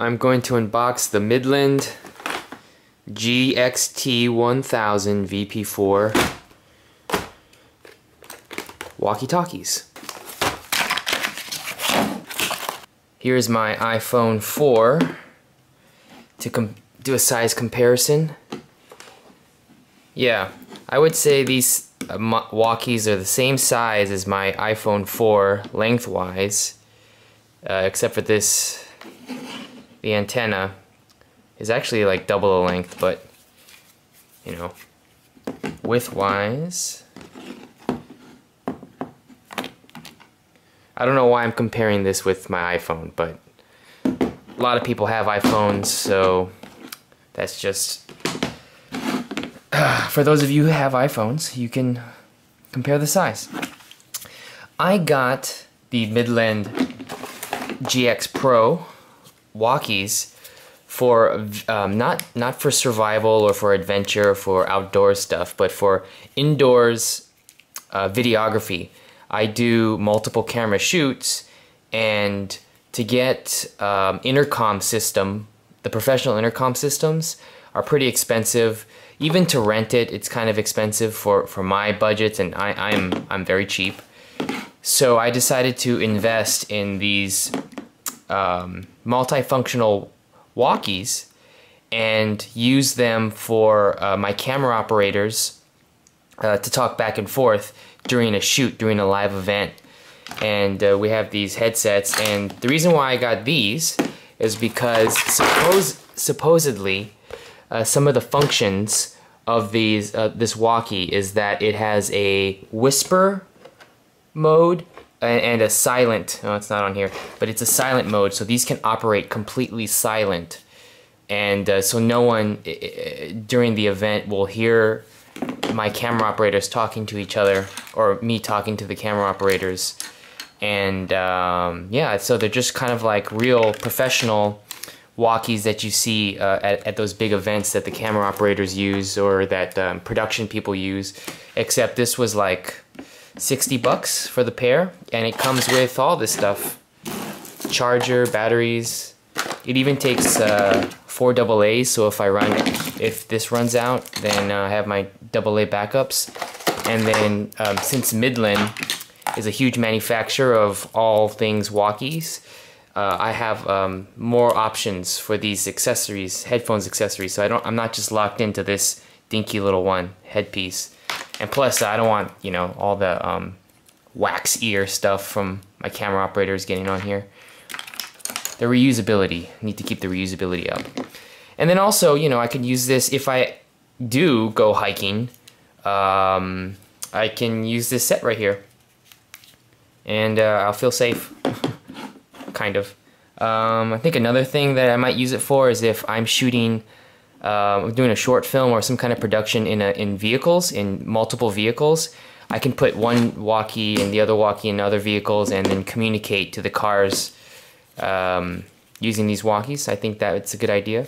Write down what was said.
I'm going to unbox the Midland GXT1000 VP4 walkie-talkies. Here's my iPhone 4 to do a size comparison. Yeah, I would say these uh, walkies are the same size as my iPhone 4 lengthwise, uh, except for this the antenna is actually like double the length, but you know, width-wise, I don't know why I'm comparing this with my iPhone, but a lot of people have iPhones, so that's just for those of you who have iPhones, you can compare the size. I got the Midland GX Pro walkies for um, not not for survival or for adventure or for outdoor stuff, but for indoors uh, videography. I do multiple camera shoots, and to get um, intercom system, the professional intercom systems are pretty expensive. Even to rent it, it's kind of expensive for for my budget, and I, I'm I'm very cheap. So I decided to invest in these um, multifunctional walkies and use them for uh, my camera operators uh, to talk back and forth during a shoot, during a live event. And uh, we have these headsets, and the reason why I got these is because suppose supposedly uh, some of the functions of these uh, this walkie is that it has a whisper mode and a silent, no it's not on here, but it's a silent mode so these can operate completely silent. And uh, so no one during the event will hear my camera operators talking to each other or me talking to the camera operators. And um, yeah so they're just kind of like real professional walkies that you see uh, at, at, those big events that the camera operators use or that um, production people use except this was like 60 bucks for the pair and it comes with all this stuff. Charger batteries. It even takes uh, four double A's, so if I run if this runs out then uh, I have my double A backups. And then um, since Midland is a huge manufacturer of all things walkies uh, I have um, more options for these accessories headphones accessories. So I don't I'm not just locked into this dinky little one headpiece and plus, I don't want, you know, all the um, wax ear stuff from my camera operators getting on here. The reusability, need to keep the reusability up. And then also, you know, I could use this if I do go hiking. Um, I can use this set right here. And uh, I'll feel safe, kind of. Um, I think another thing that I might use it for is if I'm shooting uh, doing a short film or some kind of production in a, in vehicles, in multiple vehicles, I can put one walkie and the other walkie in other vehicles and then communicate to the cars um, using these walkies. I think that it's a good idea.